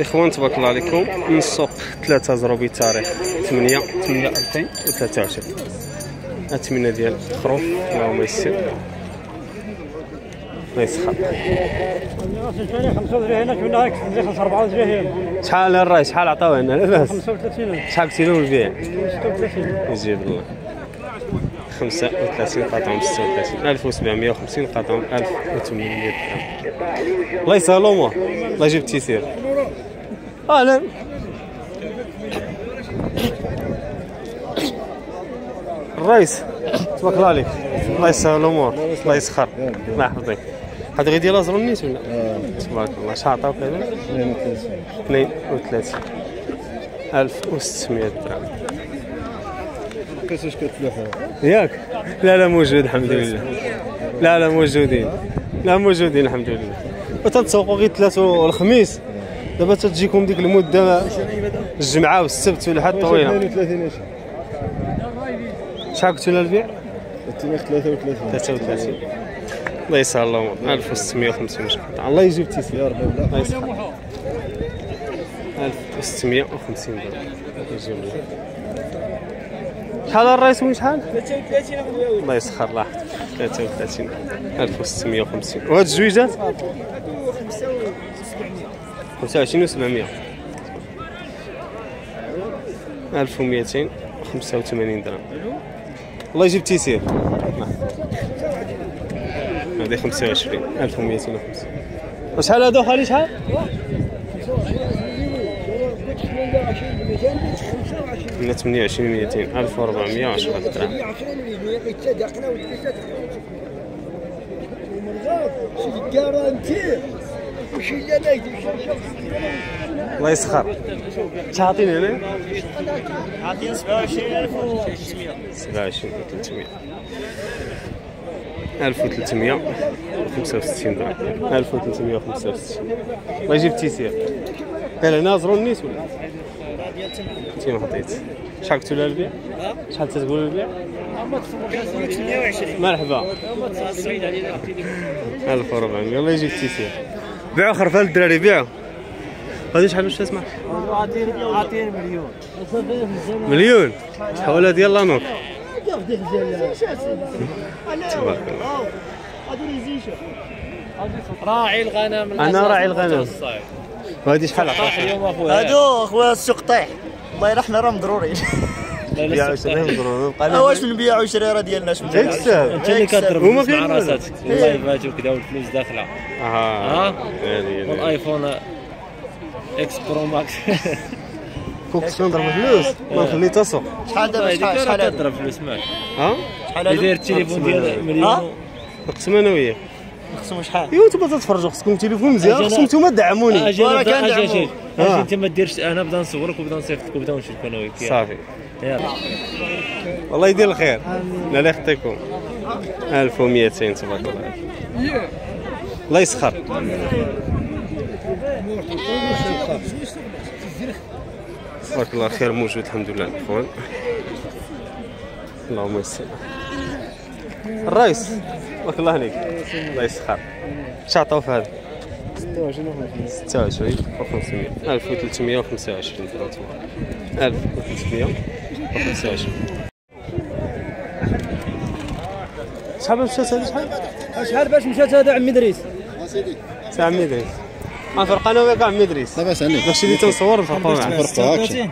إخوان تبارك الله عليكم. من السوق 3 زروبي تاريخ 8 8 2023 الثمنه ديال الخروف اللهم يسر. الله يسخر. شحال الراي؟ شحال عطاوه هنا؟ لاباس. 35 شحال له البيع؟ 36 يجيب الله. 35 قطعهم 36 1750 قطعهم 1800 درهم. الله يسهل الأمور. الله يجيب التيسير أهلا الرئيس تبارك الله عليك. الله يسهل الأمور. الله يسخر. الله يحفظك. هذا غير ديال ازرو النيس ولا؟ تبارك الله. شحال عطاوك هذا؟ 32 1600 درهم. كاساش كتلوح ياك؟ لا لا موجود الحمد لله. لا لا موجودين. لا موجودين الحمد لله. وتنسوقوا غير الثلاث والخميس دابا تتجيكم ديك المدة الجمعة والسبت والحد طويلة. 32 شحال قلتوا البيع التاريخ 33 33 الله يسهل الأمور 1650 قطعه الله يجيب التيسير يا ربي. الله يسهل. 1650 درهم يجيب الله شحال الرئيس وين شحال؟ 33 الله يسخر الله. يحفظك 33 1650 وهاد الزويجات؟ 25 و 700 1285 درهم. الله يجيب تيسير. هذه 25 1250 وشحال هادو خالي شحال؟ من 28 200 1410 درهم الله يسخر. تعطيني أنا؟ عاطين 27500 27 300 1365 درهم 1365 الله يجيب التيسير قال هنا زرو النيس ولا؟ انت ما عطيت شحال قلتوا لها البيع شحال تتقول البيع 28 مرحبا بعيد علينا 1400 الله يجيب التيسير بيعوا خرفان الدراري بيعوا هذه شحال واش تسمع عاطين مليون مليون حوالي ديال لانوك تبارك الله راعي الغنم أنا راعي الغنم وهذه شحال عطاك اليوم أخويا. هادو أخويا السوق طيح الله يرحم راه مضرورين بيعوا شريهم ضروري. واش من بيع وشري راه ديالنا؟ بيع تكسب. انت اللي كضرب هما مع راساتك. اللايفات وكذا والفلوس داخلة. آه. ها؟ هذه والآيفون إكس برو ماكس. كوكس نضرب فلوس. ما نخلي تصق شحال دابا؟ شحال شحال كضرب فلوس معك ها؟ شحال داير التليفون ديال مليون. ها؟ نقسم أنا وياك خصهم شحال؟ ايوا نتوما تتفرجوا خصكم تليفون مزيان خصكم نتوما تدعموني أنا أجي. آه. أجي انت ما ديرش أنا بدا نصورك وبدا نصيفطك وبدا نشوفك أنا وياك. صافي. يلا. والله يدير الخير. لا لا يخطيكم. 1200 تبارك الله. الله يسخر. تبارك الله خير موجود الحمد لله الأخوان. اللهم يسر الرئيس. تبارك الله عليك الله يسخر. اش عطاو في هذا؟ 26 و500 1325 درهم 1325 شحال باش مشات هذه شحال؟ شحال باش مشات هذا عمي دريس سي عمي إدريس. غنفرق أنا وياك عمي إدريس. لاباس عليك. داكشي اللي تنصور نفرقوا معاه فرقوا هاكشي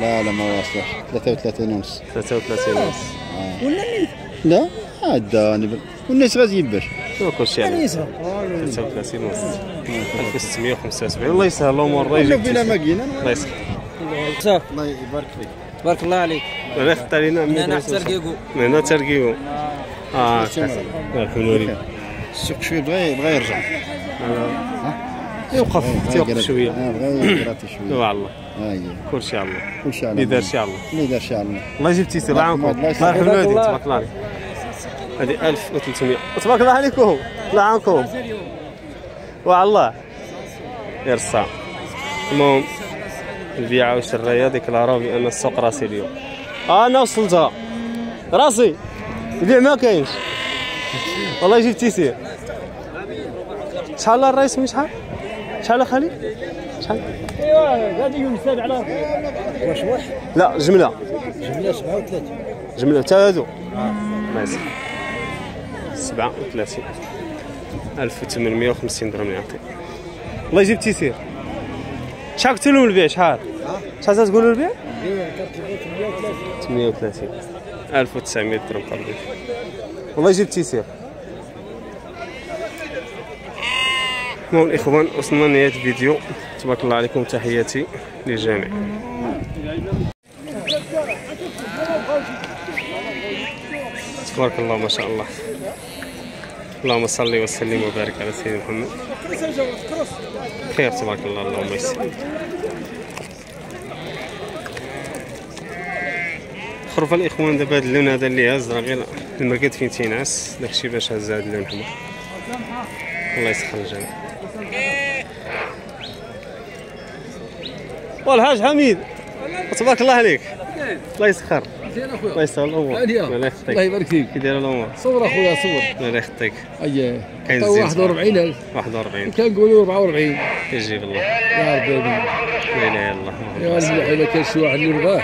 لا لا ما واصلش 33 ونص. 33 ونص. لا عداني والناس غادي يبر شنو كلشي يعني؟ 33 ونص 1675 الله يسهل. الأمور الله يجيب بلا ما. كاين الله يسهل. الله يبارك فيك. بارك الله عليك. الله يخطى علينا عمي أنا ادريس ترقيقو. من هنا ترقيقو آه الحلولي السوق شوية بغى بغى يرجع. يوقف تيوقف شوية. آه بغى يقراطي شوية. هو على الله هي كلشي على الله. كل شيء على اللي دار الله. شي على الله. اللي دار شي على الله الله يجيب الله يعاونكم الله الله. يرحم. الوالدين تبارك الله عليك. هذه 1300 تبارك الله عليكم. الله يعاونكم. وعلى الله غير الصعب المهم البيعة والشراية ديكلاراو بأن السوق راسي اليوم. آه أنا وصلتها راسي. البيع ما كاينش. والله يجيب تيسير. شحال الرئيس من شحال؟ شحال اخالي شحال؟ هذه ينساب على واش واحد لا جملة. جملة 37 جملة حتى هادو. ماشي 37 1850 درهم يعطي والله يجيب تيسير. شحال قلت لهم البيع؟ شحال؟ شحال تقولوا البيع؟ 38 1900 درهم قبل. والله يجيب تيسير. المهم الاخوان وصلنا لنهايه الفيديو. تبارك الله عليكم تحياتي للجميع. تبارك الله ما شاء الله. اللهم صل وسلم وبارك على سيدنا محمد. خير تبارك الله اللهم يسر. خرف الإخوان دابا هذا اللون هذا اللي هز راه غير المرقد فين تينعس؟ داكشي باش هز هذا اللون حمر الله يسخر الجميع والحاج حميد تبارك الله عليك. الله يسخر. زين أخويا. الله يسهل الأمور. الله يخطيك. الله يبارك فيك. كي داير الأمور. صور أخويا صور الله يخطيك. اييه كاين زين 41000 41 كنقولوا 44 يجيب الله يا ربي. لا الله. الا كان شي واحد مرحبا.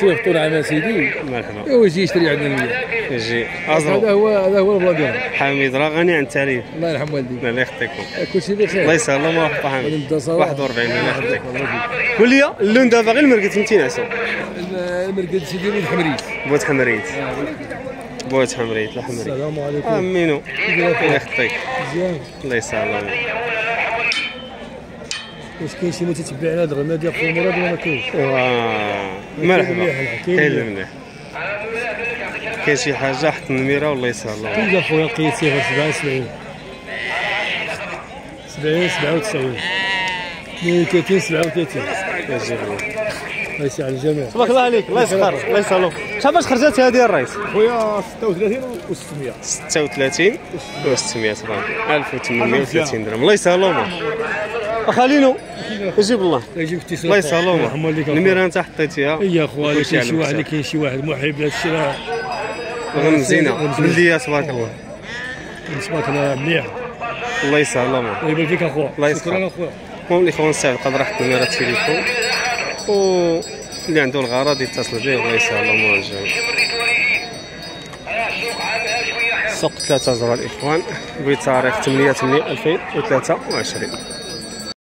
صيفطوا لنا سيدي. مرحبا. ايوا يجي يشتري عندنا المية يجي. هذا ازرو هو هذا هو البلان ديالنا حميد راه غني عن التعريف الله يرحم والديك الله يخطيكم كل شيء بخير. الله يسهل الله غادي حميد. نبدا صراحة 41 الله يخطيك قول لي اللون دابا غير المرقد فهمتي نعسو المرقد سيدي ولد حمريت. بوات حمريت. حمريت لا حمريت. السلام عليكم. امينو الله يخطيك مزيان. الله يسهل. الله واش كاين شي متتبع على هاد الغنى ديال خويا مراد ولا ما كاينش. ايوا مرحبا. كاين كاين اللي مليح. كاين شي حاجة حط النميرة والله يسهل الله. كاين خويا لقيت صفر 77 70 97 32 37 يجيب الله الله يسعد الجميع. تبارك الله عليك الله يسخر الله يسهلو. شحال باش خرجت هذه الرئيس؟ خويا 36 و 600 36 و 600 درهم 1830 درهم. الله يسهل الأمور خلينو يجيب الله. يجيب اتصال. الله يسهل النميره انت حطيتيها يا خويا كلشي كاين شي واحد. كاين شي واحد محب لهذا الشيء راه رغم زينة. بلدية تبارك الله. نسمعك أنا مليح. الله يسهل الله يبارك فيك اخويا الله يسخر. شكرا اخويا المهم الاخوان الساعة قادر راح نميره التليفون. و اللي عنده الغرض يتصل به. الله يسهل الأمور الجميع سوق ثلاثة زرع الإخوان. بتاريخ 8 8 2023